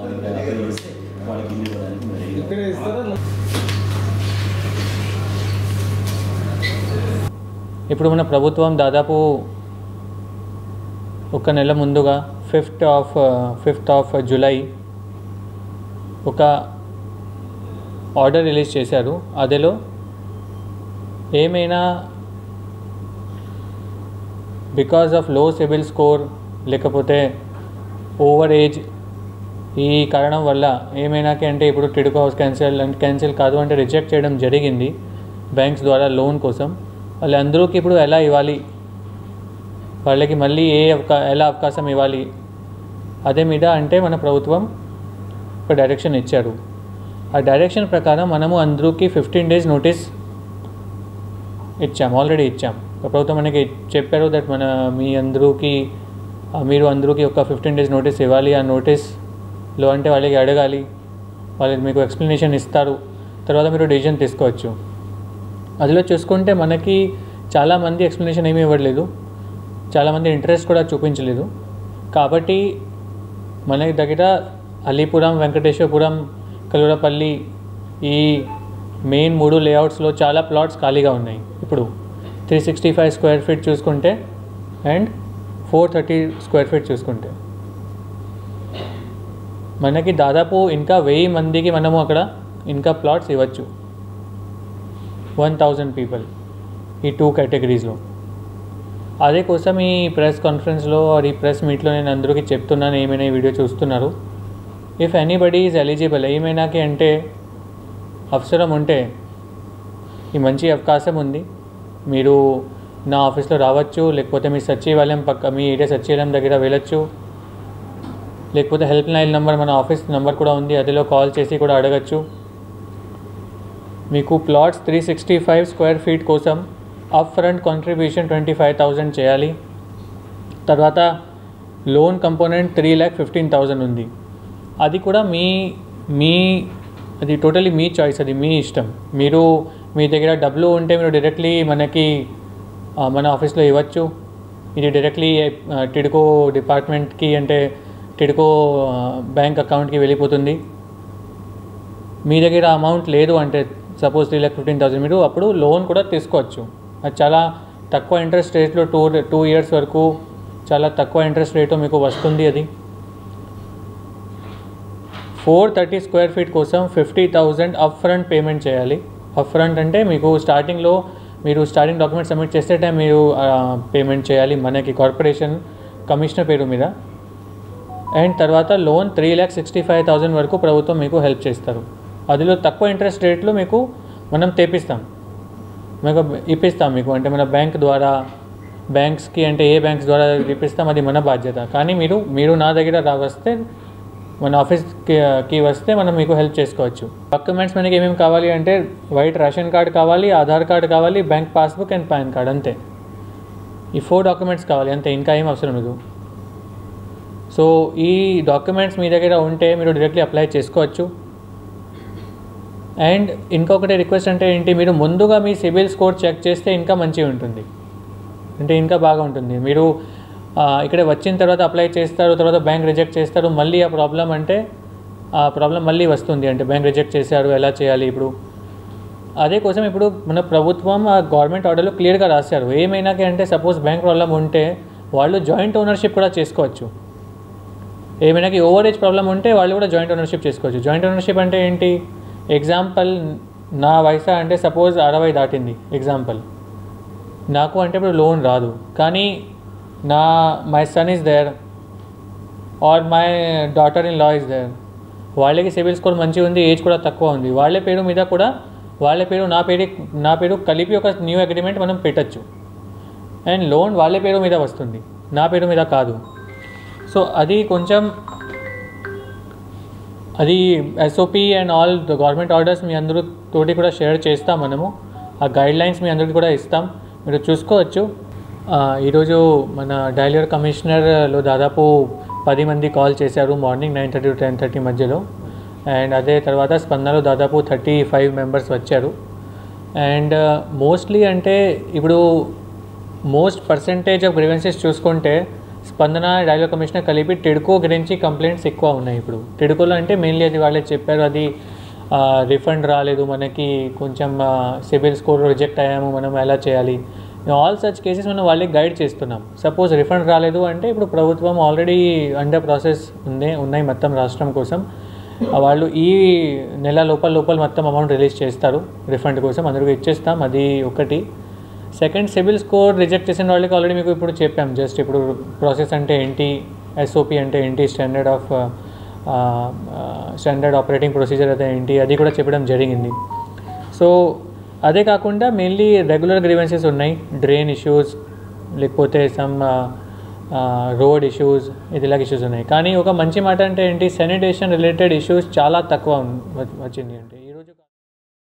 మా వాళ్ళకి ఇల్లు ఇవ్వడానికి ఇప్పుడు మన ప్రభుత్వం దాదాపు ఒక నెల ముందుగా fifth of fifth of July ఒక ఆర్డర్ రిలీజ్ చేశారు. అదేలో ఏమైనా బికాజ్ ఆఫ్లో సిబిల్ స్కోర్ లేకపోతే ఓవర్ ఏజ్ ఈ కారణం వల్ల ఏమైనాకి అంటే ఇప్పుడు టిడుకో హౌస్ క్యాన్సిల్ క్యాన్సిల్ కాదు అంటే రిజెక్ట్ చేయడం జరిగింది బ్యాంక్స్ ద్వారా లోన్ కోసం. వాళ్ళందరూకి ఇప్పుడు ఎలా ఇవ్వాలి? వాళ్ళకి మళ్ళీ ఏ అవకా ఎలా అవకాశం ఇవ్వాలి? అదే మీద అంటే మన ప్రభుత్వం ఒక డైరెక్షన్ ఇచ్చారు. ఆ డైరెక్షన్ ప్రకారం మనము అందరికి ఫిఫ్టీన్ డేస్ నోటీస్ ఇచ్చాం ఆల్రెడీ ఇచ్చాం. ప్రభుత్వం మనకి చెప్పారు దట్ మన మీ అందరికి మీరు అందరికి ఒక ఫిఫ్టీన్ డేస్ నోటీస్ ఇవ్వాలి. ఆ నోటీస్ లో అంటే వాళ్ళకి అడగాలి. వాళ్ళకి మీకు ఎక్స్ప్లెనేషన్ ఇస్తారు. తర్వాత మీరు డిసిజన్ తీసుకోవచ్చు. అందులో చూసుకుంటే మనకి చాలామంది ఎక్స్ప్లెనేషన్ ఏమీ ఇవ్వట్లేదు. చాలామంది ఇంట్రెస్ట్ కూడా చూపించలేదు. కాబట్టి మనకి దగ్గర అలీపురం వెంకటేశ్వరపురం కలురపల్లి ఈ మెయిన్ మూడు లేఅవుట్స్లో చాలా ప్లాట్స్ ఖాళీగా ఉన్నాయి. ఇప్పుడు three sixty five square feet చూసుకుంటే and four thirty square feet చూసుకుంటే. మనకి దాదాపు ఇంకా వెయ్యి మందికి మనము అక్కడ ఇంకా ప్లాట్స్ ఇవ్వచ్చు. వన్ థౌజండ్ పీపుల్ ఈ టూ కేటగిరీస్లో అదే కోసం ఈ ప్రెస్ కాన్ఫరెన్స్లో ఆర్ ఈ ప్రెస్ మీట్లో నేను అందరికీ చెప్తున్నాను ఏమైనా ఈ వీడియో చూస్తున్నారు. ఇఫ్ ఎనీబడీ ఈజ్ ఎలిజిబుల్ ఏమైనాకి అంటే అవసరం ఉంటే ఈ మంచి అవకాశం ఉంది. మీరు నా ఆఫీస్లో రావచ్చు లేకపోతే మీ సచివాలయం పక్క మీ ఏరియా సచివాలయం దగ్గర వెళ్ళొచ్చు. లేకపోతే హెల్ప్ లైన్ నెంబర్ మన ఆఫీస్ నెంబర్ కూడా ఉంది అదిలో కాల్ చేసి కూడా అడగచ్చు. మీకు plots three sixty five square feet కోసం up front contribution twenty five thousand చేయాలి. తర్వాత loan component three lakh fifteen thousand ఉంది. అది కూడా మీ మీ అది టోటలీ మీ చాయిస్ అది మీ ఇష్టం. మీరు మీ దగ్గర డబ్బులు ఉంటే మీరు డైరెక్ట్లీ మనకి మన ఆఫీస్లో ఇవ్వచ్చు. ఇది డైరెక్ట్లీ టిడ్కో డిపార్ట్మెంట్కి అంటే టిడ్కో బ్యాంక్ అకౌంట్కి వెళ్ళిపోతుంది. మీ దగ్గర అమౌంట్ లేదు అంటే suppose three lakh fifteen thousand మీరు అప్పుడు లోన్ కూడా తీసుకోవచ్చు. అది చాలా తక్కువ ఇంట్రెస్ట్ రేట్లో టూ టూ ఇయర్స్ వరకు చాలా తక్కువ ఇంట్రెస్ట్ రేటు మీకు వస్తుంది అది. ఫోర్ థర్టీ స్క్వేర్ ఫీట్ కోసం fifty thousand up front payment చేయాలి. అప్ ఫ్రంట్ అంటే మీకు స్టార్టింగ్లో మీరు స్టార్టింగ్ డాక్యుమెంట్ సబ్మిట్ చేసే టైం మీరు పేమెంట్ చేయాలి. మనకి కార్పొరేషన్ కమిషనర్ పేరు మీద. అండ్ తర్వాత loan three lakh sixty five thousand వరకు ప్రభుత్వం మీకు హెల్ప్ చేస్తారు. అదిలో తక్కువ ఇంట్రెస్ట్ రేట్లు మీకు మనం తెప్పిస్తాం. మీకు ఇప్పిస్తాం మీకు. అంటే మన బ్యాంక్ ద్వారా బ్యాంక్స్కి అంటే ఏ బ్యాంక్స్ ద్వారా ఇప్పిస్తాం అది మన బాధ్యత. కానీ మీరు మీరు నా దగ్గర వస్తే మన ఆఫీస్కి వస్తే మనం మీకు హెల్ప్ చేసుకోవచ్చు. డాక్యుమెంట్స్ మనకి ఏమేమి కావాలి అంటే వైట్ రేషన్ కార్డ్ కావాలి ఆధార్ కార్డ్ కావాలి bank passbook and PAN card అంతే. ఈ ఫోర్ డాక్యుమెంట్స్ కావాలి అంతే. ఇంకా ఏం అవసరం లేదు. సో ఈ డాక్యుమెంట్స్ మీ దగ్గర ఉంటే మీరు డైరెక్ట్లీ అప్లై చేసుకోవచ్చు. అండ్ ఇంకొకటి రిక్వెస్ట్ అంటే ఏంటి? మీరు ముందుగా మీ సిబిల్ స్కోర్ చెక్ చేస్తే ఇంకా మంచిగా ఉంటుంది. అంటే ఇంకా బాగా ఉంటుంది. మీరు ఇక్కడ వచ్చిన తర్వాత అప్లై చేస్తారు తర్వాత బ్యాంక్ రిజెక్ట్ చేస్తారు మళ్ళీ ఆ ప్రాబ్లం అంటే ఆ ప్రాబ్లం మళ్ళీ వస్తుంది. అంటే బ్యాంక్ రిజెక్ట్ చేశారు ఎలా చేయాలి ఇప్పుడు? అదే కోసం ఇప్పుడు మన ప్రభుత్వం ఆ గవర్నమెంట్ ఆర్డర్లో క్లియర్గా రాశారు. ఏమైనాకి అంటే సపోజ్ బ్యాంక్ ప్రాబ్లం ఉంటే వాళ్ళు జాయింట్ ఓనర్షిప్ కూడా చేసుకోవచ్చు. ఏమైనాకి ఓవర్ ఏజ్ ప్రాబ్లం ఉంటే వాళ్ళు కూడా జాయింట్ ఓనర్షిప్ చేసుకోవచ్చు. జాయింట్ ఓనర్షిప్ అంటే ఏంటి? ఎగ్జాంపుల్ నా వయసు అంటే సపోజ్ అరవై దాటింది. ఎగ్జాంపుల్ నాకు అంటే ఇప్పుడు లోన్ రాదు. కానీ నా my son is there or my daughter in law is there వాళ్ళకి సిబిల్ స్కోర్ మంచిగా ఉంది ఏజ్ కూడా తక్కువ ఉంది. వాళ్ళ పేరు మీద కూడా వాళ్ళ పేరు నా పేరు నా పేరు కలిపి ఒక న్యూ అగ్రిమెంట్ మనం పెట్టచ్చు. అండ్ లోన్ వాళ్ళ పేరు మీద వస్తుంది. నా పేరు మీద కాదు. సో అది కొంచెం అది SOP and all the government orders మీ అందరూ తోటి కూడా షేర్ చేస్తాం మనము. ఆ గైడ్ లైన్స్ మీ అందరికి కూడా ఇస్తాం. మీరు చూసుకోవచ్చు. ఈరోజు మన డైలియర్ కమిషనర్లో దాదాపు పది మంది కాల్ చేశారు morning nine thirty to ten thirty మధ్యలో. అండ్ అదే తర్వాత స్పందనలో దాదాపు థర్టీ ఫైవ్ మెంబర్స్ వచ్చారు. అండ్ మోస్ట్లీ అంటే ఇప్పుడు మోస్ట్ పర్సంటేజ్ ఆఫ్ గ్రీవెన్సెస్ చూసుకుంటే స్పందన డైలాగ్ కమిషనర్ కలిపి టెడ్కో గురించి కంప్లైంట్స్ ఎక్కువ ఉన్నాయి ఇప్పుడు. టెడ్కోలో అంటే మెయిన్లీ అది వాళ్ళే చెప్పారు అది రిఫండ్ రాలేదు మనకి కొంచెం సిబిల్ స్కోర్ రిజెక్ట్ అయ్యాము మనం ఎలా చేయాలి? ఆల్ సచ్ కేసెస్ మనం వాళ్ళకి గైడ్ చేస్తున్నాం. సపోజ్ రిఫండ్ రాలేదు అంటే ఇప్పుడు ప్రభుత్వం ఆల్రెడీ అండర్ ప్రాసెస్ ఉంది ఉన్నాయి మొత్తం రాష్ట్రం కోసం. వాళ్ళు ఈ నెల లోపల లోపల మొత్తం అమౌంట్ రిలీజ్ చేస్తారు. రిఫండ్ కోసం అందరికీ ఇచ్చేస్తాం అది ఒకటి. సెకండ్ సిబిల్ స్కోర్ రిజెక్ట్ చేసిన వాళ్ళకి ఆల్రెడీ మీకు ఇప్పుడు చెప్పాం. జస్ట్ ఇప్పుడు ప్రాసెస్ అంటే ఏంటి? ఎస్ఓపి అంటే ఏంటి? Standard of standard operating procedure అయితే ఏంటి? అది కూడా చెప్పడం జరిగింది. సో అదే కాకుండా మెయిన్లీ రెగ్యులర్ గ్రీవెన్సెస్ ఉన్నాయి. డ్రైన్ ఇష్యూస్ లేకపోతే సమ్ రోడ్ ఇష్యూస్ ఇదిలాగా ఇష్యూస్ ఉన్నాయి. కానీ ఒక మంచి మాట అంటే ఏంటి? శానిటేషన్ రిలేటెడ్ ఇష్యూస్ చాలా తక్కువ వచ్చింది అంటే.